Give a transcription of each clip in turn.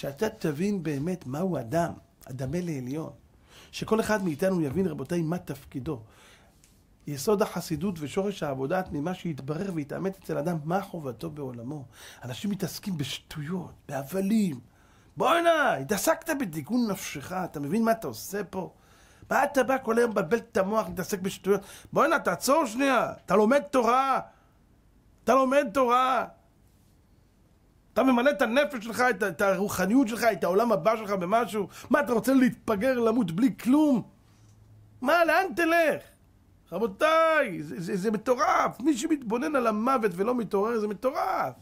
שאתה תבין באמת מהו אדם, הדמה לעליון. שכל אחד מאיתנו יבין, רבותיי, מה תפקידו. יסוד החסידות ושורש העבודה התמימה שיתברר ויתאמת אצל אדם, מה חובתו בעולמו. אנשים מתעסקים בשטויות, בהבלים. בואנה, התעסקת בתיקון נפשך, אתה מבין מה אתה עושה פה? מה אתה בא כל היום מבלבל את המוח, מתעסק בשטויות? בואנה, תעצור שנייה, אתה לומד תורה. אתה לומד תורה. אתה ממלא את הנפש שלך, את, את הרוחניות שלך, את העולם הבא שלך במשהו. מה, אתה רוצה להתפגר, למות בלי כלום? מה, לאן תלך? רבותיי, זה, זה, זה מטורף. מי שמתבונן על המוות ולא מתעורר, זה מטורף.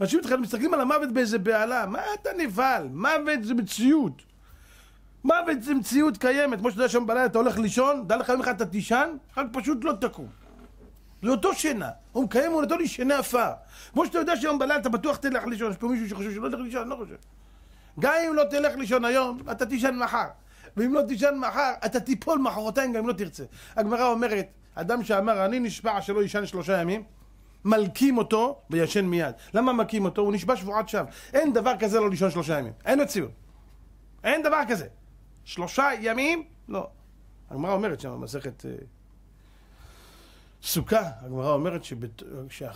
אנשים מסתכלים על המוות באיזה בהלה. מה אתה נבהל? מוות זה מציאות. מוות זה מציאות קיימת. כמו שאתה יודע שם בלילה אתה הולך לישון, דע לך יום אחד אתה תישן, רק פשוט לא תקום. זה אותו שינה. הוא מקיים הוא נתון לי שינה עפר. כמו שאתה יודע שהיום בלילה אתה בטוח תלך לישון. יש פה מישהו שחושב שלא תלך לישון, אני לא חושב. גם אם לא תלך לישון היום, אתה תישן מחר. ואם לא תישן מחר, אתה תיפול מחרתיים גם אם לא תרצה. הגמרא אומרת, אדם שאמר, אני נשבע שלא יישן שלושה ימים, מלקים אותו וישן מיד. למה מלקים אותו? הוא נשבע שבועת שווא. אין דבר כזה לא לישון שלושה ימים. אין מציאות. אין דבר כזה. שלושה ימים? לא. הגמרא אומרת שם במסכת אה, סוכה, הגמרא אומרת שבת... שה...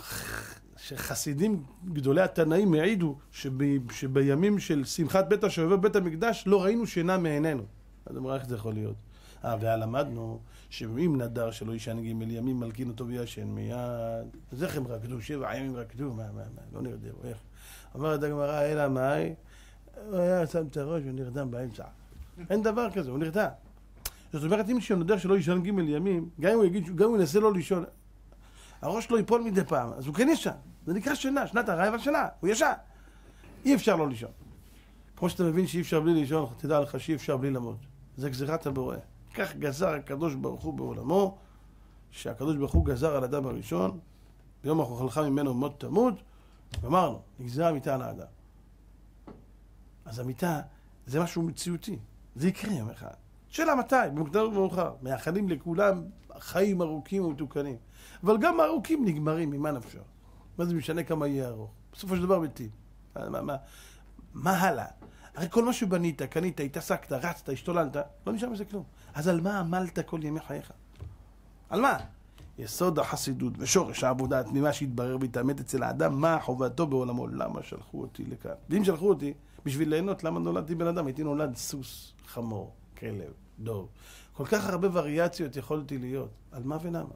שחסידים גדולי התנאים העידו שב... שבימים של שמחת בית השואבה בית המקדש לא ראינו שינה מעינינו. אז אמרה איך זה יכול להיות? אה, ולמדנו שאם נדר שלא ישן ג' ימים מלכין אותו וישן מיד. אז איך הם רקדו? שבע ימים רקדו? מה, מה, מה, לא נרדם, איך? אומרת הגמרא, אלא מאי? הוא היה שם את הראש ונרדם באמצע. אין דבר כזה, הוא נרדם. זאת אומרת, אם מישהו נדר שלא ישן ג' ימים, גם אם הוא יגיד, גם אם הוא ינסה לא לישון, הראש שלו ייפול מדי פעם, אז הוא כן ישן. זה נקרא שינה, שנת הרעב השנה, הוא ישן. אי אפשר לא לישון. כמו שאתה מבין שאי אפשר בלי לישון, תדע לך שאי אפשר בלי למות. זה גזירת הבורא. כך גזר הקדוש ברוך הוא בעולמו, שהקדוש ברוך הוא גזר על אדם הראשון, ביום אוכלך ממנו מות תמות, ואמרנו, נגזר המיטה על האדם. אז המיטה זה משהו מציאותי, זה יקרה יום אחד. שאלה מתי, במוקדם ובמאוחר. מאחלים לכולם חיים ארוכים ומתוקנים. אבל גם הארוכים נגמרים, ממה נפשו? מה זה משנה כמה יהיה ארוך? בסופו של דבר מתים. מה, מה, מה הלאה? הרי כל מה שבנית, קנית, התעסקת, רצת, השתוללת, לא נשאר מזה כלום. אז על מה עמלת כל ימי חייך? על מה? יסוד החסידות ושורש העבודה התמימה שהתברר והתאמת אצל האדם, מה חובתו בעולמו? למה שלחו אותי לכאן? ואם שלחו אותי בשביל ליהנות, למה נולדתי בן אדם? הייתי נולד סוס, חמור, כלב, דוב. כל כך הרבה וריאציות יכולתי להיות. על מה ולמה?